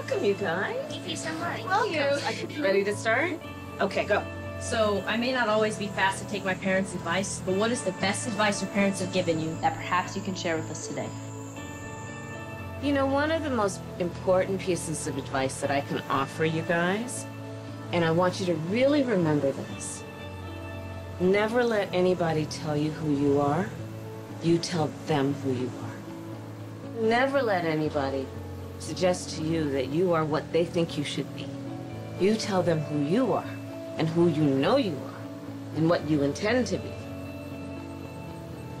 welcome, you guys. Thank you so much. Welcome. Ready to start? Okay, go. So, I may not always be fast to take my parents' advice, but what is the best advice your parents have given you that perhaps you can share with us today? You know, one of the most important pieces of advice that I can offer you guys, and I want you to really remember this never let anybody tell you who you are, you tell them who you are. Never let anybody suggest to you that you are what they think you should be. You tell them who you are and who you know you are and what you intend to be.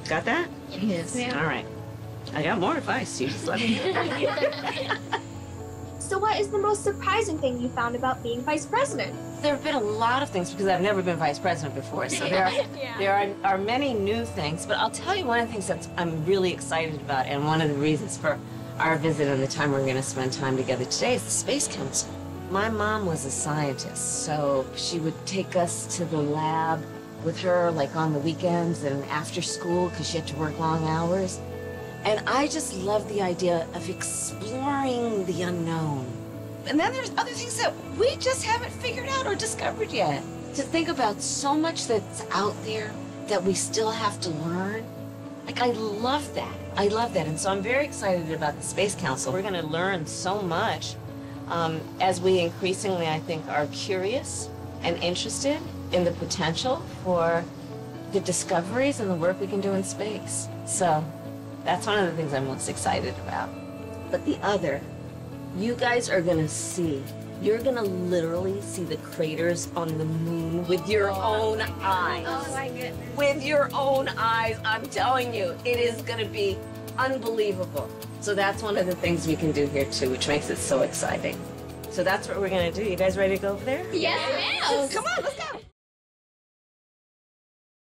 Got that? Yes. All right. I got more advice. You just let me know. So, what is the most surprising thing you found about being vice president? There have been a lot of things because I've never been vice president before. So there are, there are, are many new things. But I'll tell you one of the things that I'm really excited about and one of the reasons for our visit and the time we're going to spend time together today is the Space Council. My mom was a scientist, so she would take us to the lab with her like on the weekends and after school because she had to work long hours. And I just love the idea of exploring the unknown. And then there's other things that we just haven't figured out or discovered yet. To think about so much that's out there that we still have to learn. Like, I love that. I love that. And so I'm very excited about the Space Council. We're going to learn so much um, as we increasingly, I think, are curious and interested in the potential for the discoveries and the work we can do in space. So that's one of the things I'm most excited about. But the other, you guys are gonna see, you're gonna literally see the craters on the moon with your oh, own eyes. Oh my goodness. With your own eyes, I'm telling you, it is gonna be unbelievable. So that's one of the things we can do here too, which makes it so exciting. So that's what we're gonna do. You guys ready to go over there? Yes, ma'am. Come on, let's go.